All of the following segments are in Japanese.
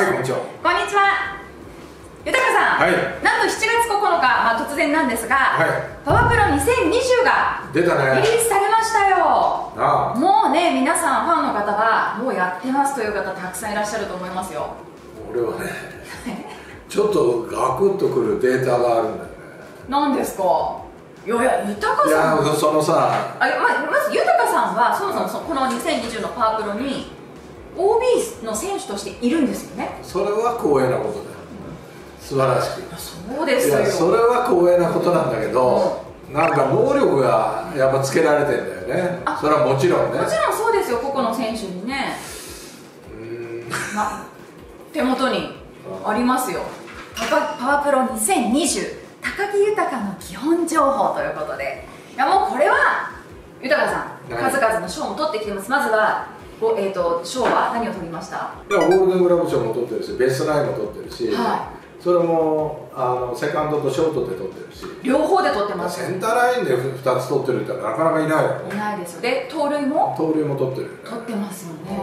はいこんにちは。こんにちは。豊さん、はい。なんと7月9日、まあ、突然なんですが、はい。パワープロ2020が出たね。リリースされましたよ。ああ。もうね皆さんファンの方はもうやってますという方たくさんいらっしゃると思いますよ。俺はねちょっとガクッとくるデータがあるんだよね。何ですか？いやいや豊いさん。やそのさあままず豊さんはそもそもそこの2020のパワープロに OB の選手としているんですよね。それは光栄なことだよ。素晴らしくいそうですよ。やそれは光栄なことなんだけど、なんか能力がやっぱつけられてんだよね。あそれはもちろんね。もちろんそうですよ個々の選手にね。うーん。ま手元にありますよ。パワパワプロ2020高木豊の基本情報ということで。いやもうこれは豊さんはい数々の賞も取ってきてます。まずはごえー、と賞は何を取りました？いやゴールデングラブ賞も取ってるしベストナインも取ってるし、はそれもあのセカンドとショートで取ってるし。両方で取ってます。センターラインで2つ取ってるってなかなかいないよいないですよ。で盗塁も？盗塁も取ってるよね。取ってますよね。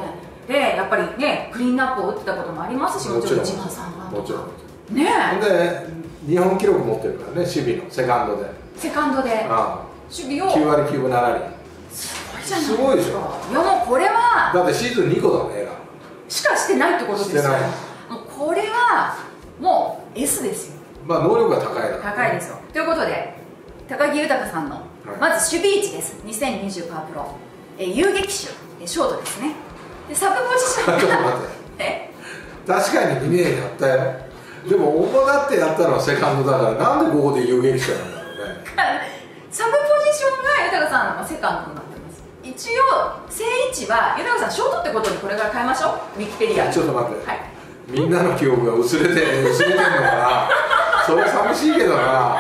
でやっぱりねクリーンアップを打ってたこともありますしもちろん。一番三番もちろん。ねで日本記録持ってるからね守備の。セカンドで。セカンドで。あ守備を。あ9割9分7厘。すごいじゃないすごいでしょ。いやもうこれはだってシーズン2個だねしかしてないってことですよ。もうこれはもう S ですよ。まあ能力が高いから高いですよ。ということで高木豊さんの、まず守備位置です。2020パワープロ、えー遊撃手えーショートですね。でサブポジション。ちょっとが待って。え？確かに2年やったよ。でも主だってやったのはセカンドだからなんでここで遊撃手なんだろうね。サブポジションが豊さんはセカンド一応正位置は豊さんショートってことにこれから変えましょう。ウィキペディア。ちょっと待って。はい。みんなの記憶が薄れて薄れてんのか。なそれ寂しいけどな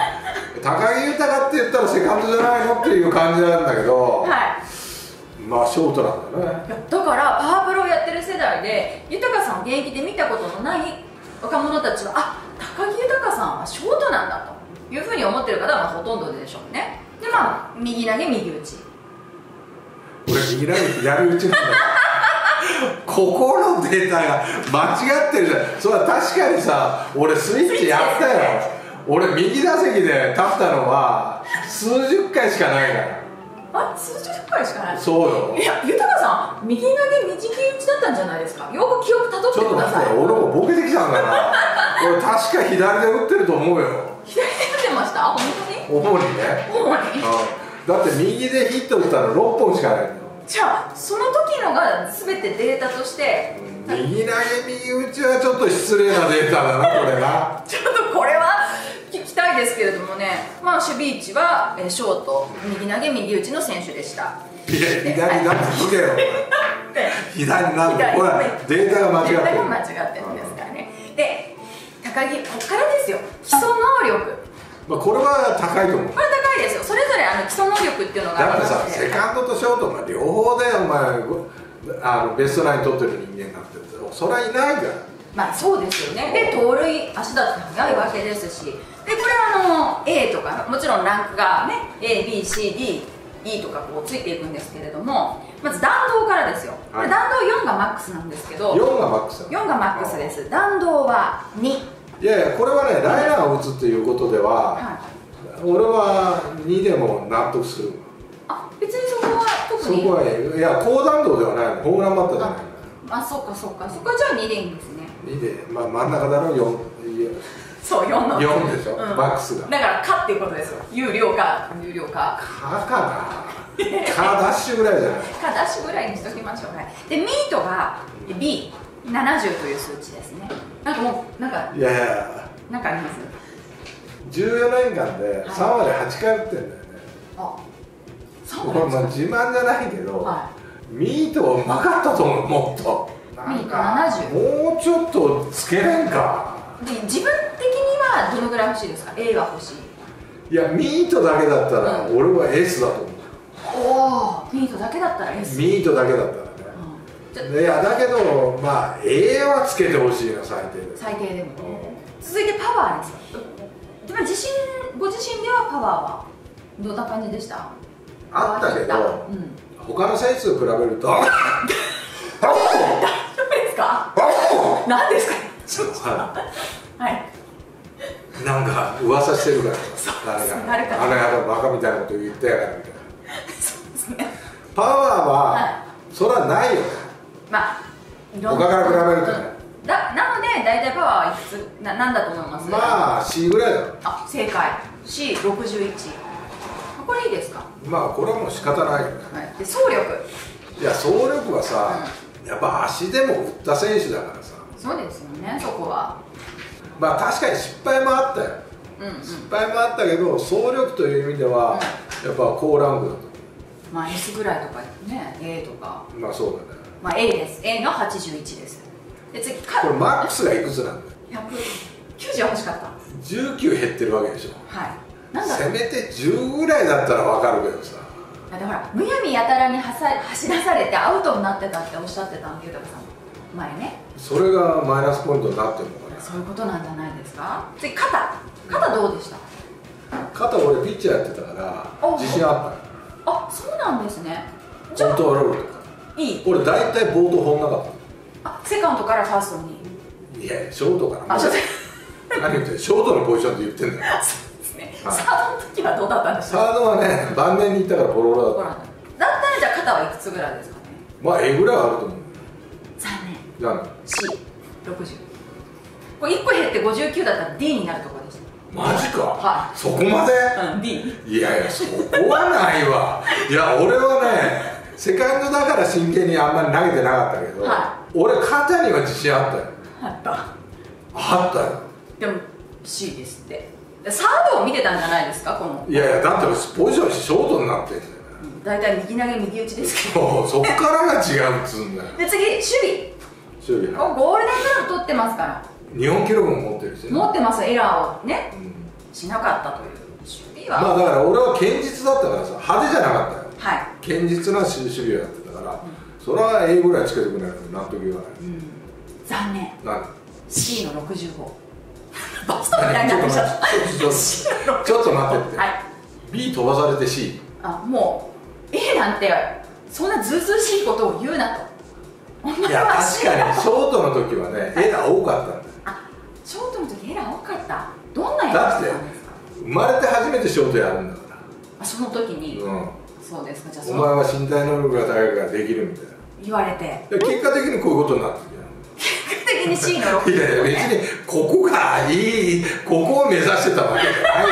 高木豊って言ったらセカンドじゃないのっていう感じなんだけど、はい。まあショートなんだね。だからパワープロをやってる世代で豊さんを現役で見たことのない若者たちはあ高木豊さんはショートなんだというふうに思ってる方はまあほとんどでしょうね。でまあ右投げ右打ち俺右投げ左打ちなんだよ。ここのデータが間違ってるじゃん。それは確かにさ俺スイッチやったよ。俺右打席で立ったのは数十回しかないから。あ数十回しかない。そうよ。いや豊さん右投げ右打ちだったんじゃないですか？よく記憶たどっちょってとください。待って俺もボケてきたんだな。俺確か左で打ってると思うよ。左で打ってました？本当に？主にね、主に。うん、だって右でヒット打ったの6本しかない。じゃあその時のが全てデータとして右投げ右打ちはちょっと失礼なデータだなこれな。ちょっとこれは聞きたいですけれどもね、まあ、守備位置はえーショート右投げ右打ちの選手でした。いや 左なんて聞けよで左なんて左。これデータが間違ってる。データが間違ってるんですからね。で高木こっからですよ。基礎能力。まあ、これは高いと思う。これ高いあの基礎能力っていうのがだってさセカンドとショートが両方でお前ごあのベストナイン取ってる人間なんてそりゃいないからまあそうですよね。で盗塁足だって速いわけですし。でこれはあの A とかもちろんランクがね ABCDE とかこうついていくんですけれどもまず弾道からですよ、これ弾道4がマックスなんですけど。4がマックス。だ4がマックスです。弾道は2いやいやこれはねライナーを打つっていうことでは、はい俺は2でも納得する。あ別にそこは特に？そこはいや高弾道ではない。のホームランバッターじゃない。あそっかそっか。そこはじゃあ2でいいんですね。2で、まあ、真ん中だろ？4いや。そう4の。4でしょ？マックスが。だから「か」っていうことですよ。有料か有料か。かかな。かダッシュぐらいじゃない？かダッシュぐらいにしときましょう。はい。でミートが B70 という数値ですね。なんかもうなんか。いやいや。なんかあります？14年間で3割8回打ってんだよね、あそうこれまあ自慢じゃないけど、かはミートはうまかったと思うもっと。なんかミーもうちょっとつけれんか。いで自分的にはどのぐらい欲しいですか？A が欲しい。いやミートだけだったら俺は S だと思う。おおミートだけだったら S ミートだけだったらね。うん。いやだけどまあ A はつけてほしいな最低で最低でも続いてパワーですよでも自信ご自身ではパワーはどんな感じでした？あったけどうん。他の選手と比べると大丈夫ですか？何ですか？はい。なんか噂してるから誰そうが誰かあの野郎バカみたいなこと言ってやがるみたいな。そう。ですねパワーは、はそれはないよね。まあ他から比べるとね大体パワーはいくつ？ななんだと思います？まあ C ぐらいだろあ正解。C61 これいいですか、まあこれはもう仕方ないよね。はい、で走力。いや走力はさ、やっぱ足でも打った選手だからさ。そうですよねそこは。まあ確かに失敗もあったよ。うんうん。失敗もあったけど走力という意味では、やっぱ高ランクだと。まあ S ぐらいとかね A とか。まあそうだね。まあ A です。A が81ですこれマックスがいくつなんだよ？190欲しかった。19減ってるわけでしょ。はい。なんだせめて10ぐらいだったら分かるけどさ。だってほらむやみやたらにはさ走らされてアウトになってたっておっしゃってたんで豊さん。前ね。それがマイナスポイントになってるのかそういうことなんじゃないですか？次肩。肩どうでした？な肩俺ピッチャーやってたからお自信あっあそうなんですね。コントロールとかいい。俺大体ボート本なかっあセカンドからファーストに。たいやショートからあちょっと何言ってるショートのポジションって言ってんだよ。そうですね、はい。サードの時はどうだったんでしょう？サードはね晩年に行ったからボロボロだっほらだったらじゃあ肩はいくつぐらいですかね？たまあ A ぐらいはあると思う。残念。じゃあ C60 これ1個減って59だったら D になるところでしマジか、はそこまで？たうん D いやいやそこはない。わいや俺はねセカンドだから真剣にあんまり投げてなかったけど、は俺肩には自信あったよ。あった。あったよ。でも C ですって。サードを見てたんじゃないですか？この。いやいやだってポジションショートになってんだようん大体右投げ右打ちですけど。そっからが違うっつうんだよ。で次守備。守備これゴールデングラブ取ってますから。日本記録も持ってるしね、持ってますエラーを。ね。うん。しなかったという。守備は、まあだから俺は堅実だったからさ派手じゃなかったよ。はい、堅実な守備をやってたから、それは A ぐらいつけてくれないと納得いかない、うん、残念。なん C の65バストみたいになってきちゃったちょっと C の65ちょっと待ってって。はい。B 飛ばされて C あもう A なんてそんなずうずうしいことを言うなと。いやは確かに。ショートの時はねエラー多かったんだよ。あショートの時エラー多かった。どんなエラーだったんですか？生まれて初めてショートやるんだかあその時に、ら、うん、そうですか。じゃあおその前は身体能力が高いからできるみたいな言われて。で結果的にこういうことになってる結果的に C の65いやいや別にここがいいここを目指してたわけじゃない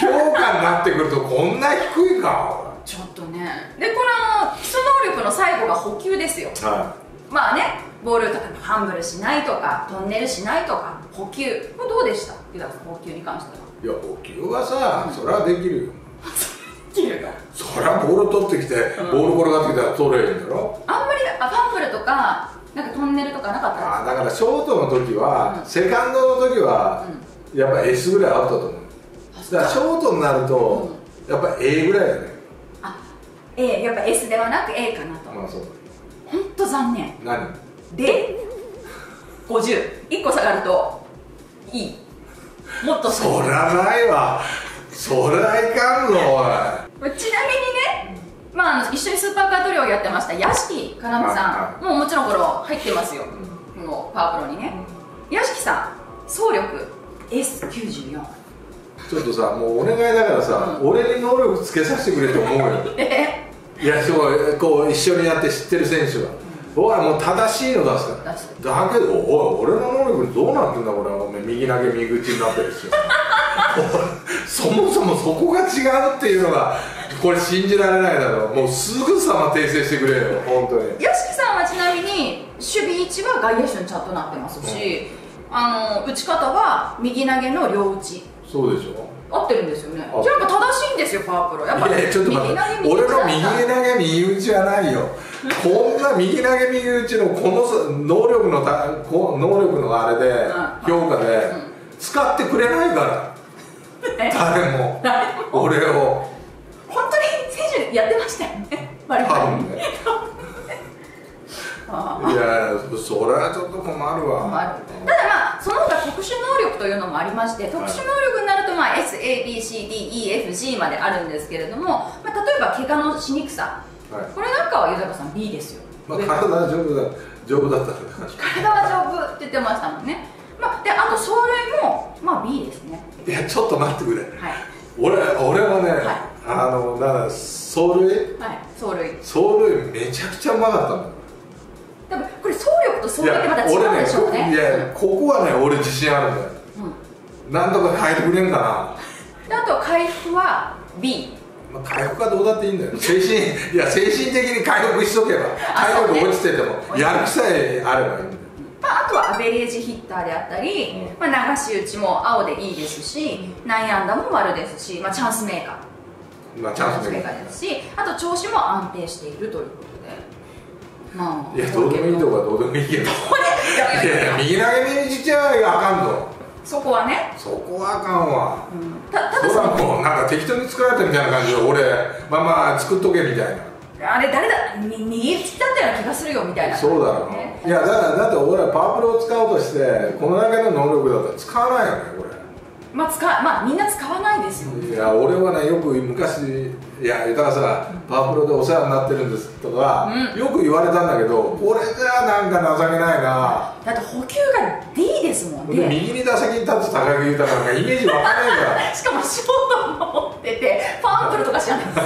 けど評価になってくるとこんな低いか。ちょっとね。でこの基礎能力の最後が補給ですよ。はまあねボールとかファンブルしないとかトンネルしないとか補給。これどうでした？補給に関しては。いいや補給はさそれはできるよできるよそりゃボール取ってきてボール転がってきたら取れるんだろ？あんまりあファンブルとかなんかトンネルとかなかった？あーだからショートの時は、うん。セカンドの時は、やっぱ S ぐらいあったと思う。だからショートになると、やっぱ A ぐらいだね。あ A やっぱ S ではなく A かなと。まあそう本当残念。何？で501個下がるといいもっとそりゃないわ。そりゃいかんぞおい。ちなみにね、まあ、あの一緒にスーパーカート漁をやってました。屋敷かなみさん。もうもちろんこれ入ってますよ、このパワープロにね。屋敷さん走力 S94 ちょっとさもうお願いだからさ、俺に能力つけさせてくれと思うよ。え？いやそうこう一緒にやって知ってる選手は、おいもう正しいの出すから。出す。だけどおい俺の能力どうなってんだこれ右投げ右打ちになってるし そもそもそこが違うっていうのがこれ信じられないだろう。もうすぐさま訂正してくれよ。本当に。屋敷さんはちなみに守備位置は外野手にちゃんとなってますし、あの打ち方は右投げの両打ち。そうでしょ？合ってるんですよね。あ。じゃあやっぱ正しいんですよパワープロ。やっぱいやいやちょっと待って。俺の右投げ右打ちはないよ。こんな右投げ右打ちのこのさ能力のたこ能力のあれでん。評価で使ってくれないからえ誰も。俺を。本当に選手やってましたよね。バリね。あいやそれはちょっと困るわ。あある。ただまあその他特殊能力というのもありまして特殊能力になるとまあ SABCDEFG まであるんですけれども、まあ、例えば怪我のしにくさ。はい。これなんかは豊さん B ですよ。まあ、上体は丈夫だ丈夫だった体は丈夫って言ってましたもんね、まあ、であと走塁もまあ B ですね。いやちょっと待ってくれ。はい。俺俺はね、はい。あのなんだ走塁？はい走塁。走塁めちゃくちゃうまかったんだよ。でもこれ走力と走塁ってまた違うんでしょうね。いやここはね俺自信あるんだよ。うん。なんとか変えてくれんか であと回復は B な、まあ、回復はどうだっていいんだよ。精神いや精神的に回復しとけば。あ体力そうね。落ちててもやる気さえあればいいんだよまあ、あとはアベレージヒッターであったり、まあ、流し打ちも青でいいですし内野安打も丸ですし、まあ、チャンスメーカー。まあチャンスメーカー。ですしあと調子も安定しているということで。まあいやどうでもいいとこはどうでもいいけど。いやいや右投げにしちゃあかんぞそこはね、そこはあかんわ。うん、たただそそのもうなんか適当に作られたみたいな感じで俺まあまあ作っとけみたいなあれ誰だ？み右打ちだったような気がするよみたいな。そうだろう、ね。いやだからだって俺はパワープロを使おうとしてこのだけの能力だったら使わないよねこれ。まあ使まあみんな使わないですよ。いや俺はねよく昔いや言ったらさパワープロでお世話になってるんですとか、うん。よく言われたんだけどこれじゃなんか情けないな。だって補給が D ですもんね。で右に打席に立つ高木豊なんかイメージわかんないから。しかもショートも持っててファンブルとか知らないです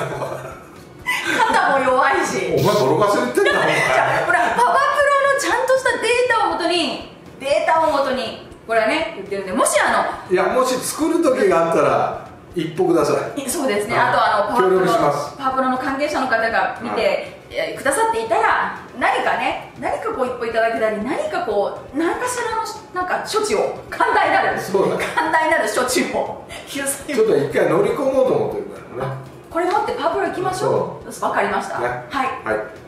肩も弱いし。お前ボロカス言ってんだお前。ほらパワープロのちゃんとしたデータをもとにデータをもとにこれはね言ってるんでもしあいやもし作る時があったら一歩ください。そうですね。ああとあのパワープロパワープロの関係者の方が見て、えーくださっていたら何かね何かこう一歩いただけたり何かこう何かしらのなんか処置を寛大なるそうだ寛大なる処置を。ちょっと一回乗り込もうと思ってるからねこれ持ってパワープロ行きましょう。わかりました、ね。はい。はい